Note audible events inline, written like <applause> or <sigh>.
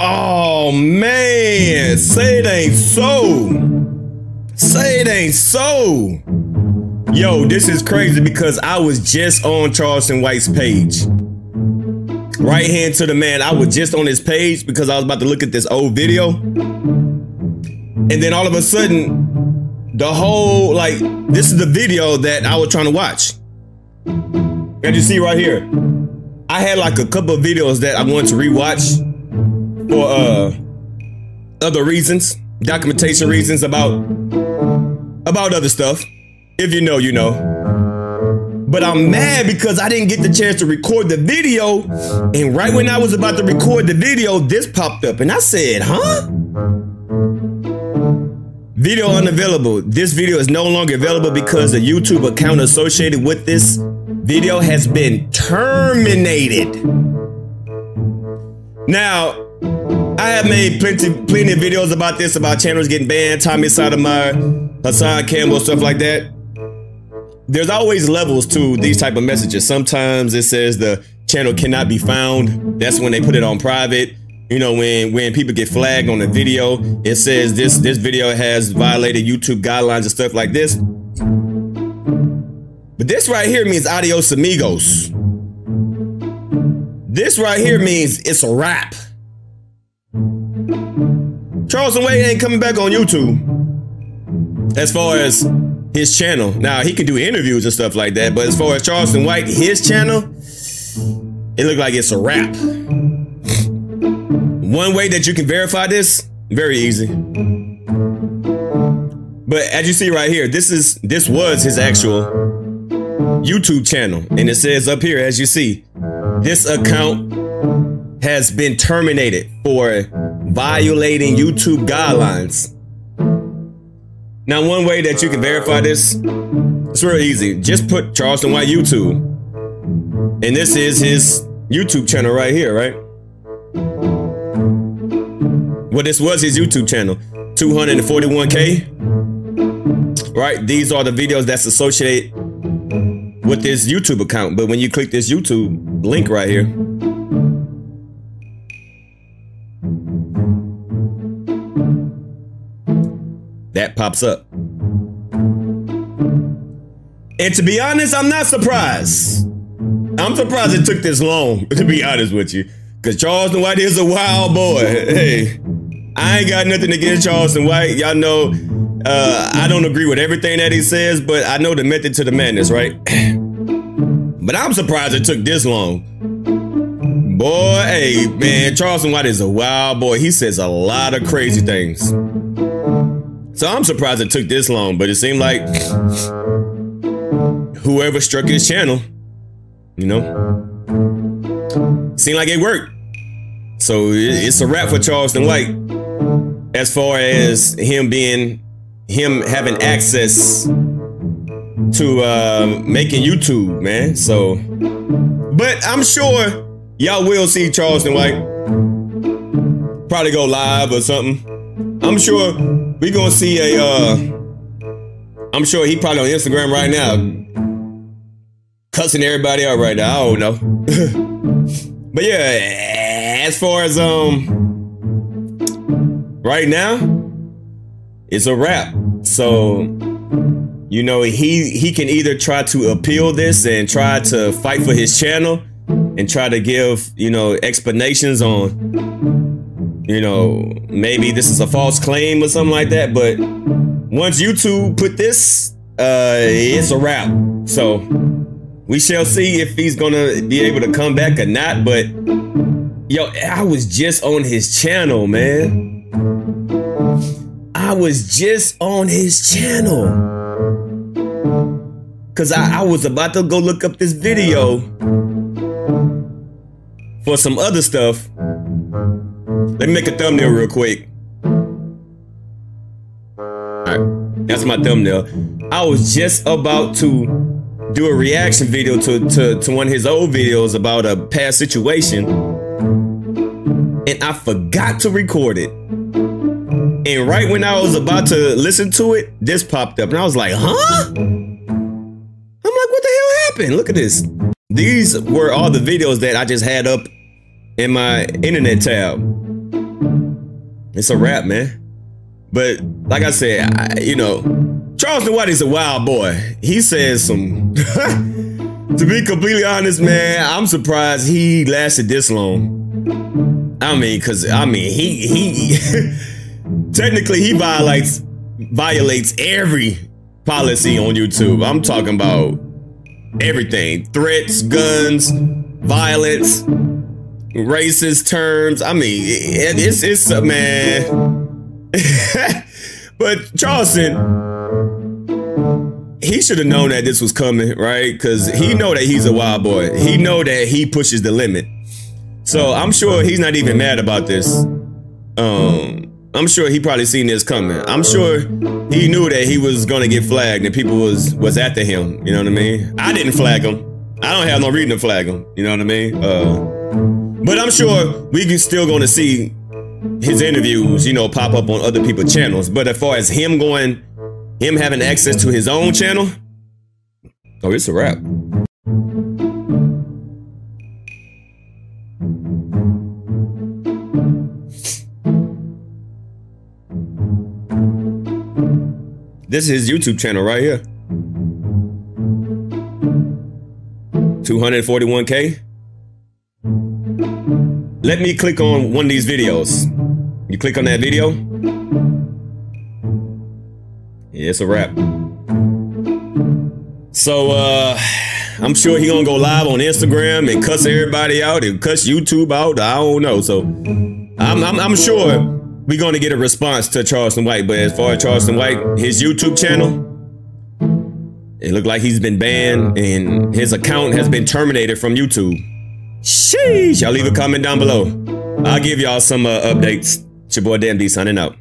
Oh man, say it ain't so. Say it ain't so. Yo, this is crazy because I was just on Charleston White's page. Right hand to the man. I was just on his page because I was about to look at this old video. And then all of a sudden, the whole like this is the video that I was trying to watch. As you see right here, I had like a couple of videos that I wanted to rewatch for uh other reasons, documentation reasons about about other stuff. If you know, you know. But I'm mad because I didn't get the chance to record the video. And right when I was about to record the video, this popped up. And I said, huh? Video unavailable. This video is no longer available because the YouTube account associated with this video has been terminated. Now, I have made plenty plenty of videos about this, about channels getting banned, Tommy Sotomayor, Hassan Campbell, stuff like that there's always levels to these type of messages. Sometimes it says the channel cannot be found. That's when they put it on private. You know, when when people get flagged on a video, it says this this video has violated YouTube guidelines and stuff like this. But this right here means adios amigos. This right here means it's a wrap. Charleston White ain't coming back on YouTube. As far as his channel. Now he can do interviews and stuff like that, but as far as Charleston White, his channel, it looked like it's a wrap. One way that you can verify this, very easy. But as you see right here, this is this was his actual YouTube channel. And it says up here, as you see, this account has been terminated for violating YouTube guidelines. Now, one way that you can verify this, it's real easy. Just put Charleston White YouTube. And this is his YouTube channel right here, right? Well, this was his YouTube channel. 241K. Right? These are the videos that's associated with this YouTube account. But when you click this YouTube link right here, that pops up. And to be honest, I'm not surprised. I'm surprised it took this long, <laughs> to be honest with you. Because Charleston White is a wild boy. <laughs> Hey, I ain't got nothing against Charleston White. Y'all know uh, I don't agree with everything that he says, but I know the method to the madness, right? <clears throat> but I'm surprised it took this long. Boy, hey, man, Charleston White is a wild boy. He says a lot of crazy things. So I'm surprised it took this long, but it seemed like whoever struck his channel, you know, seemed like it worked. So it's a wrap for Charleston White as far as him being, him having access to uh, making YouTube, man. So, but I'm sure y'all will see Charleston White probably go live or something. I'm sure we gonna see a. Uh, I'm sure he probably on Instagram right now, cussing everybody out right now. I don't know, <laughs> but yeah, as far as um, right now, it's a wrap. So you know he he can either try to appeal this and try to fight for his channel and try to give you know explanations on you know, maybe this is a false claim or something like that. But once YouTube put this, uh, it's a wrap. So we shall see if he's gonna be able to come back or not. But yo, I was just on his channel, man. I was just on his channel. Cause I, I was about to go look up this video for some other stuff let me make a thumbnail real quick. Alright, that's my thumbnail. I was just about to do a reaction video to, to, to one of his old videos about a past situation. And I forgot to record it. And right when I was about to listen to it, this popped up. And I was like, huh? I'm like, what the hell happened? Look at this. These were all the videos that I just had up in my internet tab. It's a wrap, mm-hmm. man. But like I said, I, you know, Charleston White is a wild boy. He says some. <laughs> to be completely honest, man, I'm surprised he lasted this long. I mean, cause I mean, he he <laughs> technically he violates violates every policy on YouTube. I'm talking about everything: threats, guns, violence, racist terms. I mean, it, it's it's a man. <laughs> but Charleston, he should have known that this was coming, right? Because he know that he's a wild boy. He know that he pushes the limit. So I'm sure he's not even mad about this. Um, I'm sure he probably seen this coming. I'm sure he knew that he was gonna get flagged and people was was after him. You know what I mean? I didn't flag him. I don't have no reason to flag him. You know what I mean? Uh, but I'm sure we can still gonna see his interviews, you know, pop up on other people's channels. But as far as him going, him having access to his own channel, oh, it's a wrap. This is his YouTube channel right here. 241K. Let me click on one of these videos. You click on that video. Yeah, it's a wrap. So uh I'm sure he gonna go live on Instagram and cuss everybody out and cuss YouTube out. I don't know. So I'm I'm, I'm sure we're gonna get a response to Charleston White. But as far as Charleston White, his YouTube channel, it looked like he's been banned and his account has been terminated from YouTube. Sheesh. Y'all leave a comment down below. I'll give y'all some uh, updates. It's your boy Dammn Dee signing out.